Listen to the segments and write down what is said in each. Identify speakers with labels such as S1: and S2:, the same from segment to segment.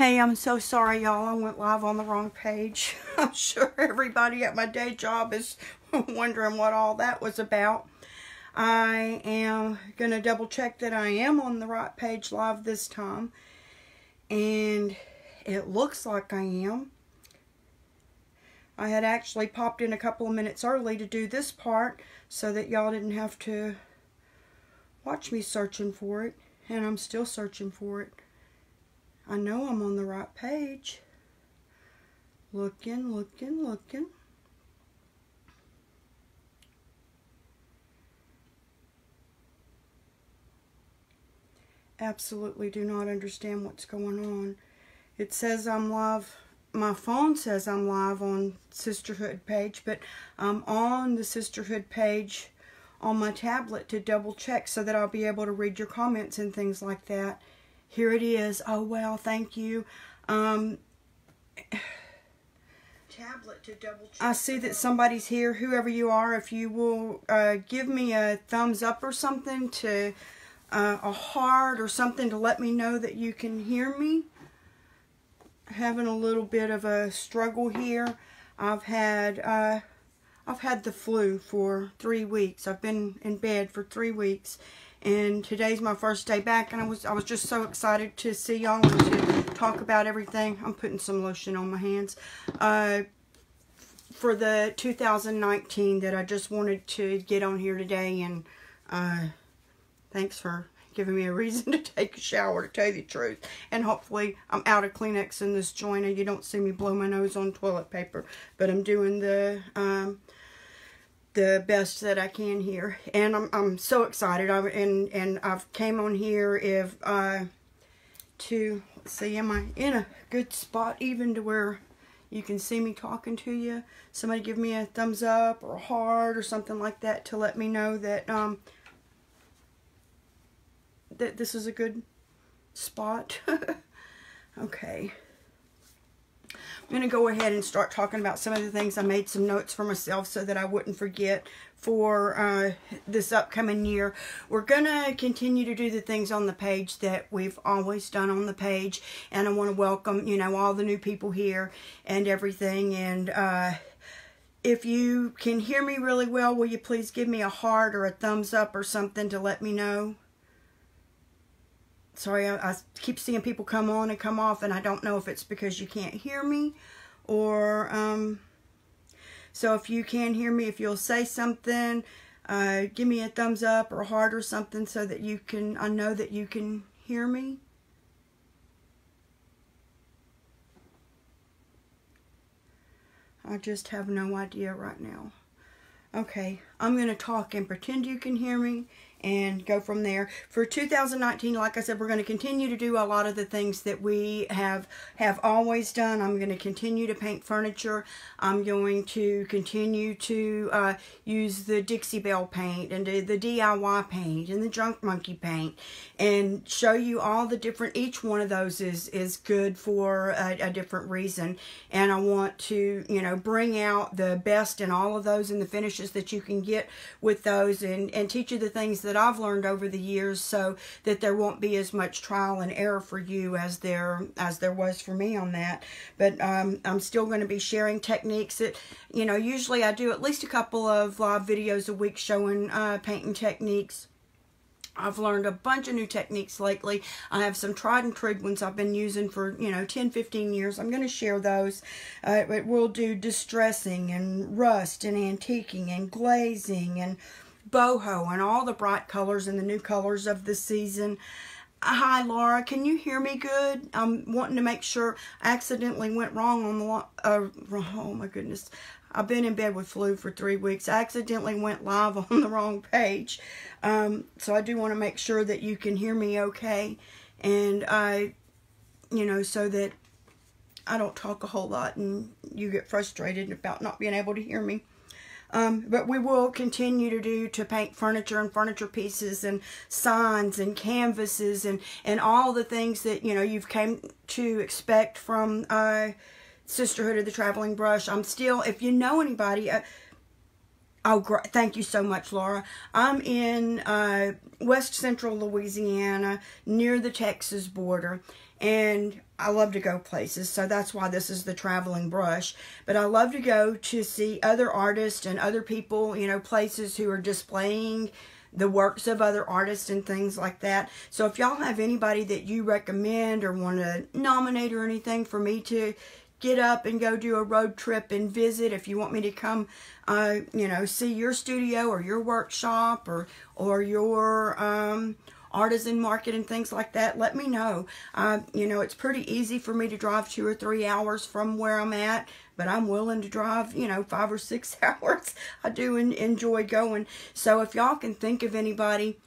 S1: Hey, I'm so sorry, y'all. I went live on the wrong page. I'm sure everybody at my day job is wondering what all that was about. I am going to double check that I am on the right page live this time. And it looks like I am. I had actually popped in a couple of minutes early to do this part so that y'all didn't have to watch me searching for it. And I'm still searching for it. I know I'm on the right page. Looking, looking, looking. Absolutely do not understand what's going on. It says I'm live. My phone says I'm live on Sisterhood page, but I'm on the Sisterhood page on my tablet to double check so that I'll be able to read your comments and things like that. Here it is. Oh, well, thank you. Um, tablet to double check. I see that somebody's here. Whoever you are, if you will uh, give me a thumbs up or something to uh, a heart or something to let me know that you can hear me. Having a little bit of a struggle here. I've had uh, I've had the flu for three weeks. I've been in bed for three weeks and today's my first day back and I was I was just so excited to see y'all and to talk about everything. I'm putting some lotion on my hands. Uh, for the 2019 that I just wanted to get on here today and uh, thanks for giving me a reason to take a shower to tell you the truth and hopefully I'm out of Kleenex in this joint and you don't see me blow my nose on toilet paper but I'm doing the um, the best that I can here. And I'm, I'm so excited. I, and, and I've came on here if, uh, to, see, am I in a good spot even to where you can see me talking to you? Somebody give me a thumbs up or a heart or something like that to let me know that, um, that this is a good spot. okay. I'm going to go ahead and start talking about some of the things. I made some notes for myself so that I wouldn't forget for uh, this upcoming year. We're going to continue to do the things on the page that we've always done on the page. And I want to welcome, you know, all the new people here and everything. And uh, if you can hear me really well, will you please give me a heart or a thumbs up or something to let me know? Sorry, I, I, keep seeing people come on and come off, and I don't know if it's because you can't hear me or, um, so if you can hear me, if you'll say something, uh, give me a thumbs up or heart or something so that you can, I know that you can hear me. I just have no idea right now. Okay, I'm going to talk and pretend you can hear me and go from there. For 2019, like I said, we're going to continue to do a lot of the things that we have have always done. I'm going to continue to paint furniture. I'm going to continue to uh, use the Dixie Belle paint and the, the DIY paint and the Junk Monkey paint and show you all the different, each one of those is, is good for a, a different reason. And I want to, you know, bring out the best in all of those and the finishes that you can get with those and, and teach you the things that that I've learned over the years so that there won't be as much trial and error for you as there as there was for me on that. But um, I'm still going to be sharing techniques that, you know, usually I do at least a couple of live videos a week showing uh, painting techniques. I've learned a bunch of new techniques lately. I have some tried and true ones I've been using for, you know, 10, 15 years. I'm going to share those. Uh, we'll do distressing and rust and antiquing and glazing and boho and all the bright colors and the new colors of the season. Hi, Laura. Can you hear me good? I'm wanting to make sure I accidentally went wrong on the, uh, oh my goodness. I've been in bed with flu for three weeks. I accidentally went live on the wrong page. Um, so I do want to make sure that you can hear me okay. And I, you know, so that I don't talk a whole lot and you get frustrated about not being able to hear me. Um, but we will continue to do to paint furniture and furniture pieces and signs and canvases and, and all the things that, you know, you've came to expect from uh, Sisterhood of the Traveling Brush. I'm still, if you know anybody, uh, Oh, great. Thank you so much, Laura. I'm in uh, west central Louisiana near the Texas border. And I love to go places, so that's why this is the traveling brush. But I love to go to see other artists and other people, you know, places who are displaying the works of other artists and things like that. So if y'all have anybody that you recommend or want to nominate or anything for me to get up and go do a road trip and visit, if you want me to come, uh, you know, see your studio or your workshop or or your um, artisan market and things like that, let me know. Uh, you know, it's pretty easy for me to drive two or three hours from where I'm at, but I'm willing to drive, you know, five or six hours. I do enjoy going. So if y'all can think of anybody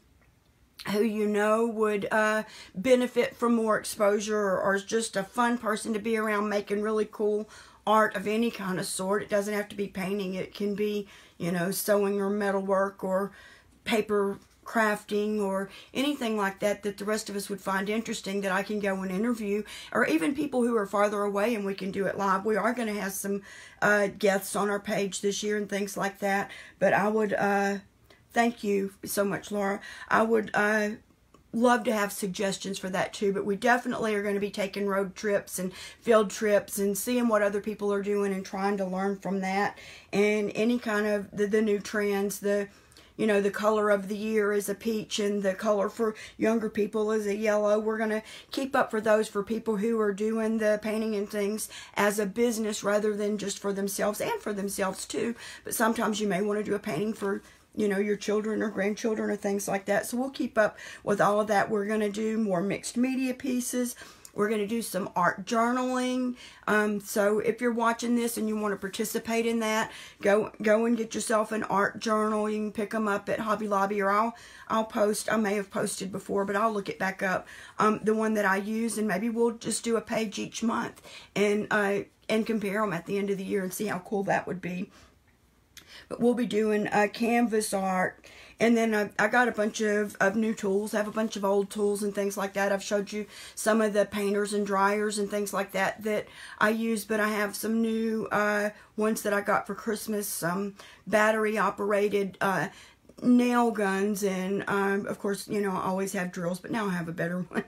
S1: who you know would uh, benefit from more exposure or, or is just a fun person to be around making really cool art of any kind of sort. It doesn't have to be painting. It can be, you know, sewing or metalwork or paper crafting or anything like that that the rest of us would find interesting that I can go and interview or even people who are farther away and we can do it live. We are going to have some uh, guests on our page this year and things like that. But I would uh, thank you so much, Laura. I would uh, love to have suggestions for that too, but we definitely are going to be taking road trips and field trips and seeing what other people are doing and trying to learn from that and any kind of the, the new trends, the you know, the color of the year is a peach and the color for younger people is a yellow. We're going to keep up for those for people who are doing the painting and things as a business rather than just for themselves and for themselves too. But sometimes you may want to do a painting for you know, your children or grandchildren or things like that. So we'll keep up with all of that. We're going to do more mixed media pieces. We're going to do some art journaling. Um, so if you're watching this and you want to participate in that, go go and get yourself an art journal. You can pick them up at Hobby Lobby or I'll, I'll post. I may have posted before, but I'll look it back up. Um, the one that I use and maybe we'll just do a page each month and, uh, and compare them at the end of the year and see how cool that would be. But we'll be doing uh, canvas art and then I, I got a bunch of, of new tools. I have a bunch of old tools and things like that. I've showed you some of the painters and dryers and things like that that I use, but I have some new uh, ones that I got for Christmas, some battery operated uh, nail guns and um, of course you know I always have drills but now I have a better one.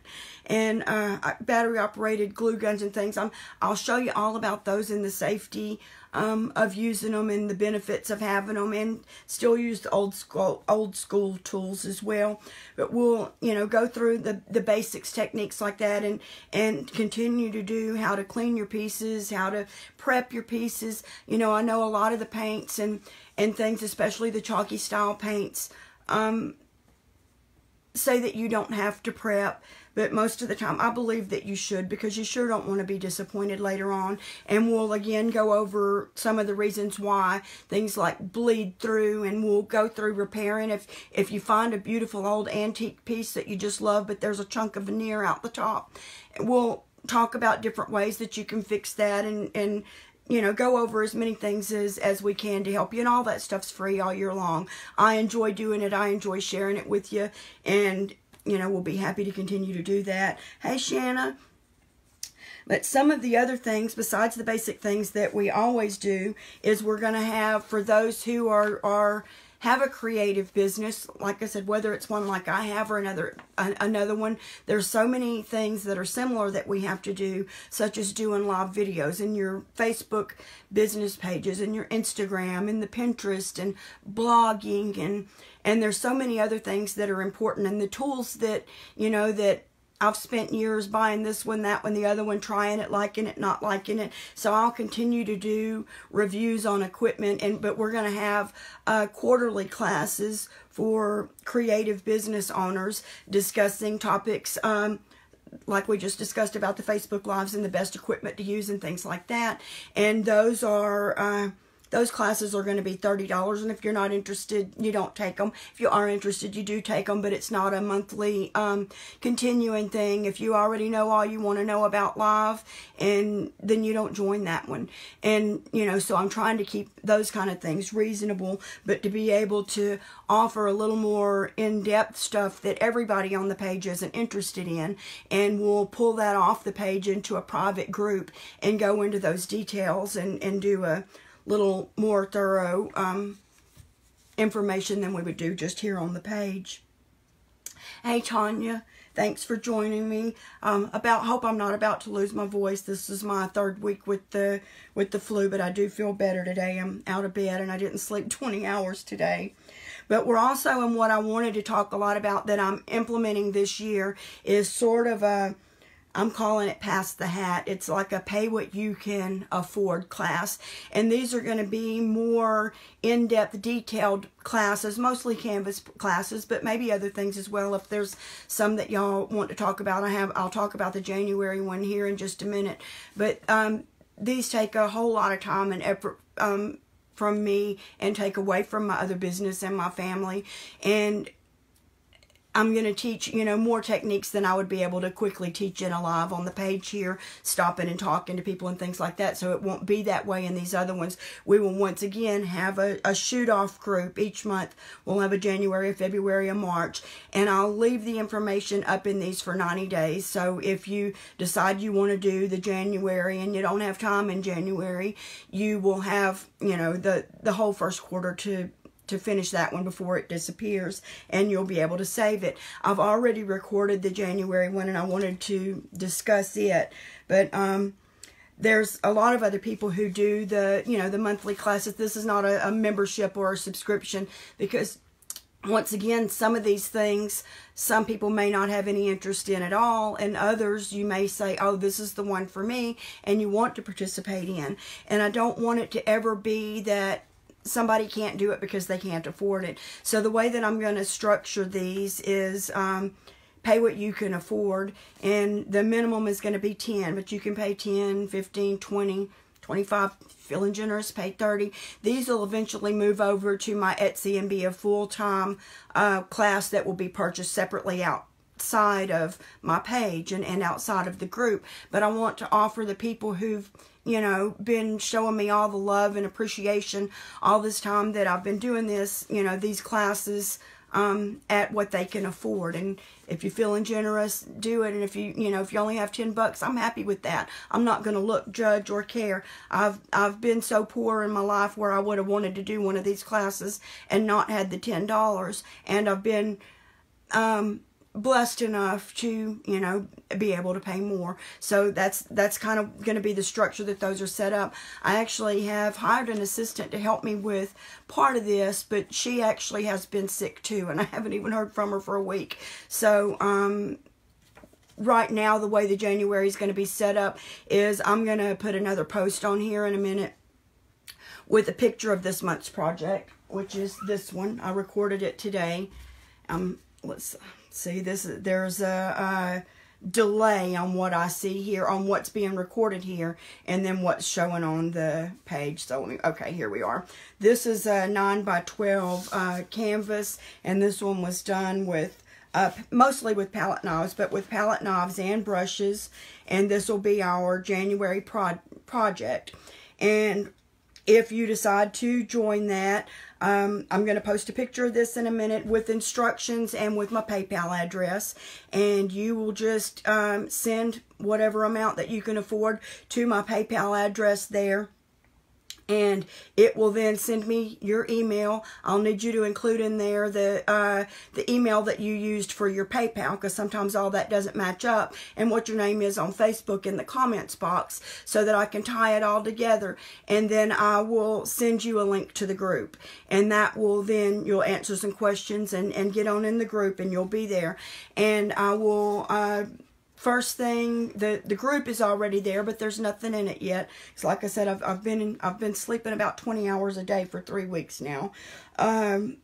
S1: And uh, battery operated glue guns and things. I'm, I'll show you all about those and the safety um, of using them and the benefits of having them and still use the old school old school tools as well. But we'll you know go through the the basics techniques like that and and continue to do how to clean your pieces how to prep your pieces. You know I know a lot of the paints and and things especially the chalky style paints um, say that you don't have to prep but most of the time I believe that you should because you sure don't want to be disappointed later on. And we'll again go over some of the reasons why things like bleed through and we'll go through repairing. If, if you find a beautiful old antique piece that you just love but there's a chunk of veneer out the top, we'll talk about different ways that you can fix that and, and you know, go over as many things as, as we can to help you. And all that stuff's free all year long. I enjoy doing it. I enjoy sharing it with you. And you know, we'll be happy to continue to do that. Hey, Shanna. But some of the other things, besides the basic things that we always do, is we're going to have, for those who are, are have a creative business, like I said, whether it's one like I have or another another one, there's so many things that are similar that we have to do, such as doing live videos in your Facebook business pages and your Instagram and the Pinterest and blogging and and there's so many other things that are important and the tools that you know that I've spent years buying this one, that one, the other one, trying it, liking it, not liking it. So I'll continue to do reviews on equipment, and but we're going to have uh, quarterly classes for creative business owners discussing topics um, like we just discussed about the Facebook Lives and the best equipment to use and things like that. And those are... Uh, those classes are going to be $30 and if you're not interested you don't take them if you are interested you do take them but it's not a monthly um, continuing thing. If you already know all you want to know about live and then you don't join that one. And you know so I'm trying to keep those kind of things reasonable but to be able to offer a little more in-depth stuff that everybody on the page isn't interested in and we'll pull that off the page into a private group and go into those details and, and do a little more thorough um, information than we would do just here on the page. Hey, Tanya. Thanks for joining me. Um, about hope I'm not about to lose my voice. This is my third week with the with the flu, but I do feel better today. I'm out of bed and I didn't sleep 20 hours today. But we're also in what I wanted to talk a lot about that I'm implementing this year is sort of a I'm calling it Pass the Hat. It's like a pay what you can afford class. And these are going to be more in-depth, detailed classes, mostly Canvas classes, but maybe other things as well. If there's some that y'all want to talk about, I have, I'll talk about the January one here in just a minute. But um, these take a whole lot of time and effort um, from me and take away from my other business and my family. And I'm going to teach, you know, more techniques than I would be able to quickly teach in a live on the page here, stopping and talking to people and things like that. So it won't be that way in these other ones. We will once again have a, a shoot off group each month. We'll have a January, a February, a March, and I'll leave the information up in these for 90 days. So if you decide you want to do the January and you don't have time in January, you will have, you know, the, the whole first quarter to to finish that one before it disappears and you'll be able to save it. I've already recorded the January one and I wanted to discuss it but um, there's a lot of other people who do the you know the monthly classes. This is not a, a membership or a subscription because once again, some of these things, some people may not have any interest in at all, and others you may say, oh, this is the one for me, and you want to participate in. And I don't want it to ever be that somebody can't do it because they can't afford it. So the way that I'm going to structure these is um, pay what you can afford. And the minimum is going to be 10, but you can pay 10, 15, 20, 25, feeling generous, pay 30. These will eventually move over to my Etsy and be a full-time uh, class that will be purchased separately outside of my page and, and outside of the group. But I want to offer the people who've you know, been showing me all the love and appreciation all this time that I've been doing this, you know, these classes um, at what they can afford. And if you're feeling generous, do it. And if you, you know, if you only have 10 bucks, I'm happy with that. I'm not going to look, judge, or care. I've, I've been so poor in my life where I would have wanted to do one of these classes and not had the $10. And I've been, um, blessed enough to you know be able to pay more. So that's that's kind of going to be the structure that those are set up. I actually have hired an assistant to help me with part of this but she actually has been sick too and i haven't even heard from her for a week. So um right now the way the january is going to be set up is i'm going to put another post on here in a minute with a picture of this month's project which is this one. I recorded it today. Um let's See, this there's a, a delay on what I see here, on what's being recorded here, and then what's showing on the page. So, me, okay, here we are. This is a 9 by 12 uh, canvas, and this one was done with uh, mostly with palette knives, but with palette knives and brushes. And this will be our January pro project. And if you decide to join that, um, I'm going to post a picture of this in a minute with instructions and with my PayPal address. And you will just um, send whatever amount that you can afford to my PayPal address there and it will then send me your email. I'll need you to include in there the uh, the email that you used for your PayPal because sometimes all that doesn't match up and what your name is on Facebook in the comments box so that I can tie it all together and then I will send you a link to the group and that will then you'll answer some questions and, and get on in the group and you'll be there and I will uh, first thing the the group is already there but there's nothing in it yet it's like i said i've, I've been i've been sleeping about 20 hours a day for three weeks now um,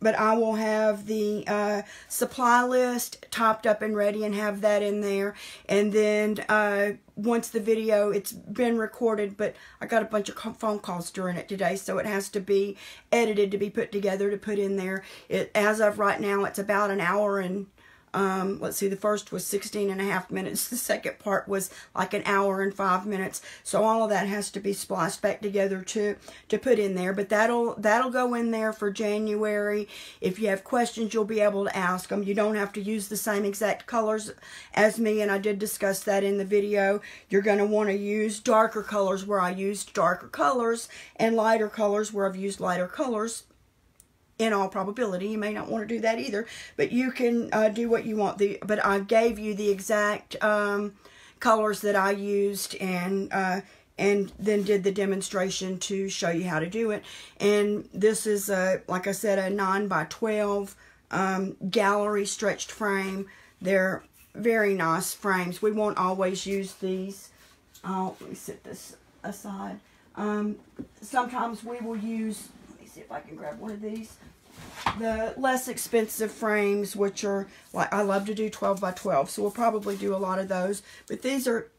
S1: but I will have the uh, supply list topped up and ready and have that in there. And then uh, once the video, it's been recorded, but I got a bunch of phone calls during it today, so it has to be edited to be put together to put in there. It As of right now, it's about an hour and um, let's see, the first was 16 and a half minutes. The second part was like an hour and five minutes. So all of that has to be spliced back together to, to put in there. But that'll, that'll go in there for January. If you have questions, you'll be able to ask them. You don't have to use the same exact colors as me, and I did discuss that in the video. You're going to want to use darker colors where I used darker colors and lighter colors where I've used lighter colors in all probability. You may not want to do that either, but you can uh, do what you want. The But I gave you the exact um, colors that I used and uh, and then did the demonstration to show you how to do it. And this is, a, like I said, a 9 by 12 um, gallery stretched frame. They're very nice frames. We won't always use these. Oh, let me set this aside. Um, sometimes we will use, let me see if I can grab one of these, the less expensive frames, which are, like I love to do 12 by 12, so we'll probably do a lot of those. But these are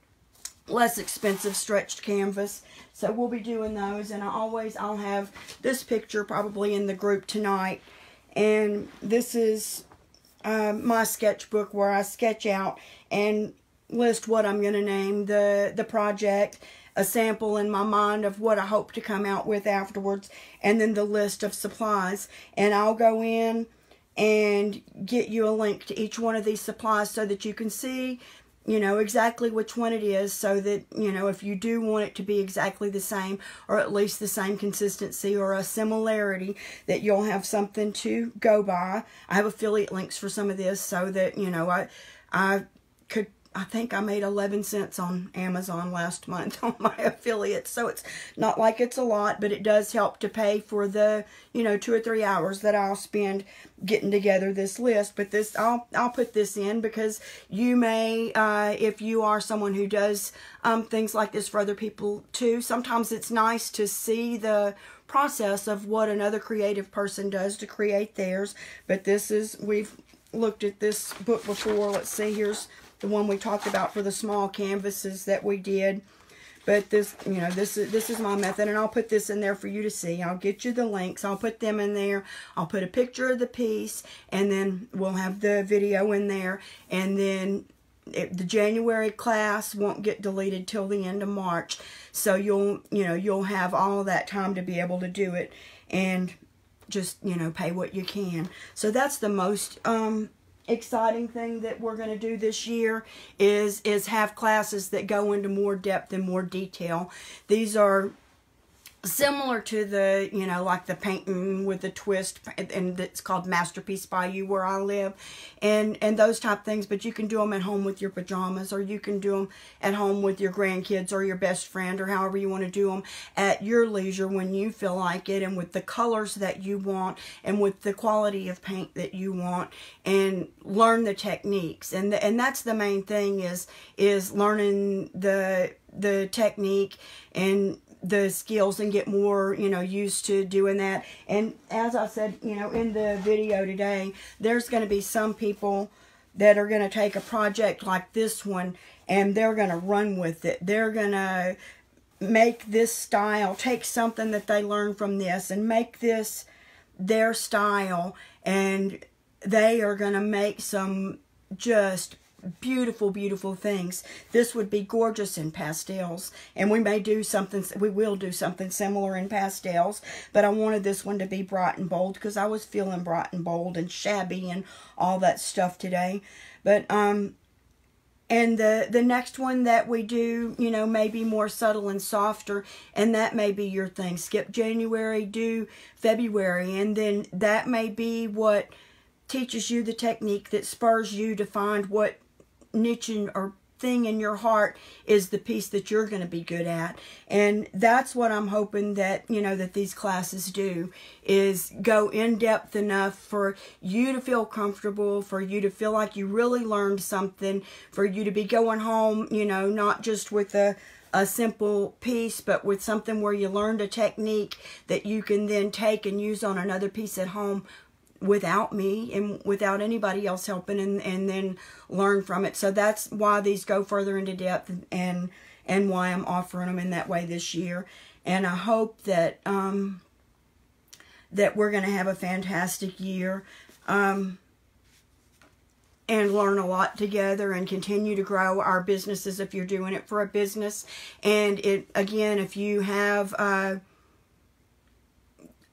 S1: less expensive stretched canvas. So we'll be doing those. And I always, I'll have this picture probably in the group tonight. And this is um, my sketchbook where I sketch out and list what I'm going to name the, the project, a sample in my mind of what I hope to come out with afterwards, and then the list of supplies. And I'll go in and get you a link to each one of these supplies so that you can see you know exactly which one it is so that you know if you do want it to be exactly the same or at least the same consistency or a similarity that you'll have something to go by i have affiliate links for some of this so that you know i i could I think I made 11 cents on Amazon last month on my affiliates. So it's not like it's a lot, but it does help to pay for the, you know, two or three hours that I'll spend getting together this list. But this, I'll, I'll put this in because you may, uh, if you are someone who does um, things like this for other people too, sometimes it's nice to see the process of what another creative person does to create theirs. But this is, we've looked at this book before. Let's see, here's the one we talked about for the small canvases that we did. But this, you know, this is this is my method, and I'll put this in there for you to see. I'll get you the links. I'll put them in there. I'll put a picture of the piece, and then we'll have the video in there. And then it, the January class won't get deleted till the end of March, so you'll, you know, you'll have all that time to be able to do it, and just, you know, pay what you can. So that's the most um, exciting thing that we're going to do this year is is have classes that go into more depth and more detail. These are similar to the you know like the painting with the twist and it's called masterpiece by you where i live and and those type things but you can do them at home with your pajamas or you can do them at home with your grandkids or your best friend or however you want to do them at your leisure when you feel like it and with the colors that you want and with the quality of paint that you want and learn the techniques. And the, and that's the main thing is is learning the the technique and the skills and get more, you know, used to doing that. And as I said, you know, in the video today, there's going to be some people that are going to take a project like this one and they're going to run with it. They're going to make this style, take something that they learned from this and make this their style and they are going to make some just beautiful, beautiful things. This would be gorgeous in pastels. And we may do something, we will do something similar in pastels. But I wanted this one to be bright and bold because I was feeling bright and bold and shabby and all that stuff today. But, um, and the, the next one that we do, you know, may be more subtle and softer, and that may be your thing. Skip January, do February, and then that may be what teaches you the technique that spurs you to find what niche in, or thing in your heart is the piece that you're going to be good at. And that's what i'm hoping that you know that these classes do is go in depth enough for you to feel comfortable for you to feel like you really learned something for you to be going home you know not just with a a simple piece, but with something where you learned a technique that you can then take and use on another piece at home without me and without anybody else helping and, and then learn from it. So that's why these go further into depth and and why I'm offering them in that way this year. And I hope that um, that we're going to have a fantastic year um, and learn a lot together and continue to grow our businesses if you're doing it for a business. And it again, if you have uh,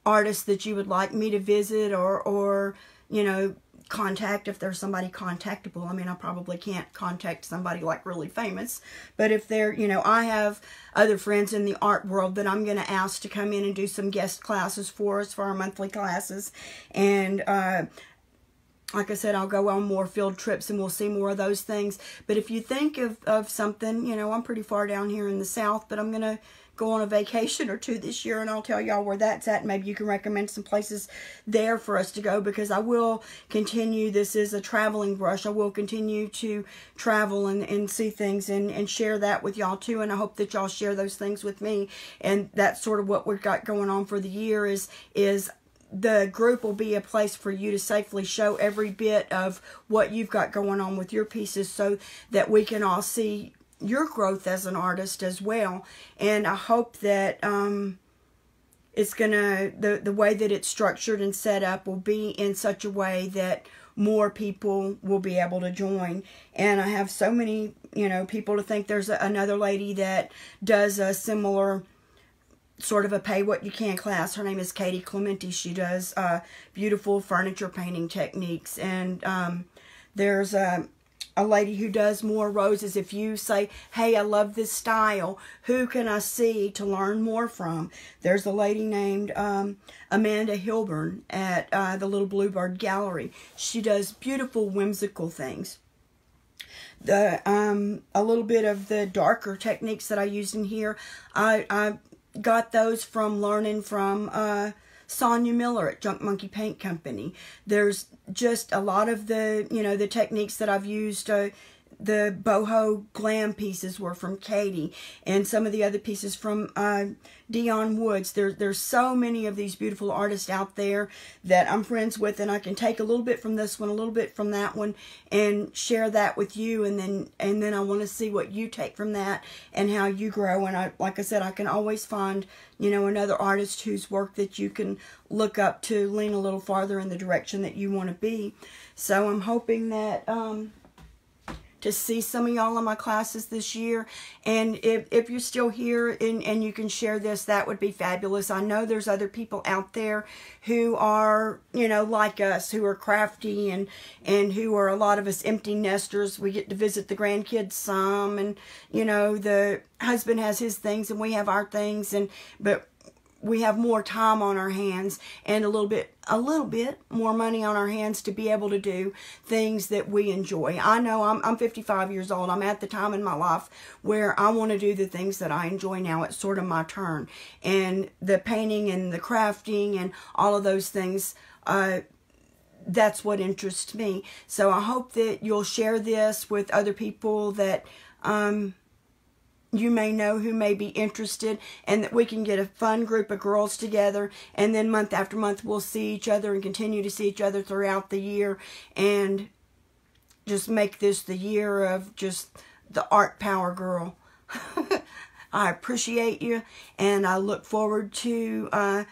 S1: artists that you would like me to visit or or you know contact if there's somebody contactable. I mean, I probably can't contact somebody like really famous, but if they're, you know, I have other friends in the art world that I'm going to ask to come in and do some guest classes for us for our monthly classes. And, uh, like I said, I'll go on more field trips and we'll see more of those things. But if you think of, of something, you know, I'm pretty far down here in the south, but I'm going to go on a vacation or two this year and I'll tell y'all where that's at. Maybe you can recommend some places there for us to go because I will continue. This is a traveling brush. I will continue to travel and, and see things and, and share that with y'all too. And I hope that y'all share those things with me. And that's sort of what we've got going on for the year is, is the group will be a place for you to safely show every bit of what you've got going on with your pieces so that we can all see your growth as an artist as well. And I hope that um, it's to, the, the way that it's structured and set up will be in such a way that more people will be able to join. And I have so many, you know, people to think there's a, another lady that does a similar sort of a pay what you can class. Her name is Katie Clementi. She does uh, beautiful furniture painting techniques. And um, there's a, a lady who does more roses. If you say, hey, I love this style, who can I see to learn more from? There's a lady named um, Amanda Hilburn at uh, the Little Bluebird Gallery. She does beautiful, whimsical things the um a little bit of the darker techniques that I used in here I I got those from learning from uh, Sonia Miller at Junk Monkey Paint Company. There's just a lot of the, you know, the techniques that I've used uh, the boho glam pieces were from Katie, and some of the other pieces from uh, Dion Woods. There, there's so many of these beautiful artists out there that I'm friends with, and I can take a little bit from this one, a little bit from that one, and share that with you, and then and then I want to see what you take from that and how you grow. And I, like I said, I can always find you know another artist whose work that you can look up to lean a little farther in the direction that you want to be. So I'm hoping that. Um, to see some of y'all in my classes this year. And if, if you're still here and, and you can share this, that would be fabulous. I know there's other people out there who are, you know, like us, who are crafty and, and who are a lot of us empty nesters. We get to visit the grandkids some and, you know, the husband has his things and we have our things. And, but we have more time on our hands and a little bit a little bit more money on our hands to be able to do things that we enjoy. I know I'm I'm 55 years old. I'm at the time in my life where I want to do the things that I enjoy now. It's sort of my turn. And the painting and the crafting and all of those things uh that's what interests me. So I hope that you'll share this with other people that um you may know who may be interested and that we can get a fun group of girls together and then month after month we'll see each other and continue to see each other throughout the year and just make this the year of just the art power girl. I appreciate you and I look forward to uh,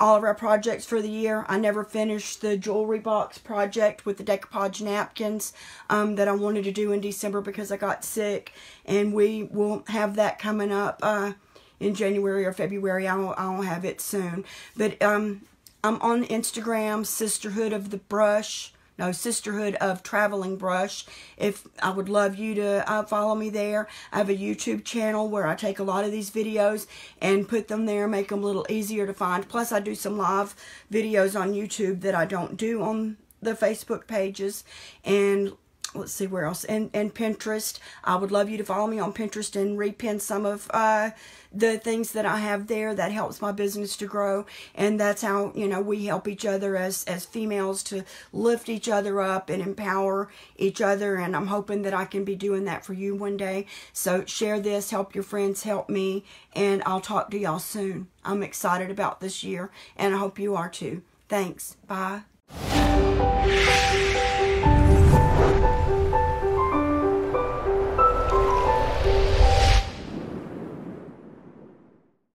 S1: all of our projects for the year. I never finished the jewelry box project with the decoupage napkins um, that I wanted to do in December because I got sick. And we will have that coming up uh, in January or February. I'll, I'll have it soon. But um, I'm on Instagram, Sisterhood of the Brush no sisterhood of traveling brush. If i would love you to uh, follow me there. I have a youtube channel where i take a lot of these videos and put them there make them a little easier to find. Plus i do some live videos on youtube that i don't do on the facebook pages. And let's see where else. And and pinterest. I would love you to follow me on pinterest and repin some of uh the things that i have there that helps my business to grow. And that's how you know we help each other as as females to lift each other up and empower each other. And i'm hoping that i can be doing that for you one day. So share this help your friends help me and i'll talk to y'all soon. I'm excited about this year and i hope you are too. Thanks. Bye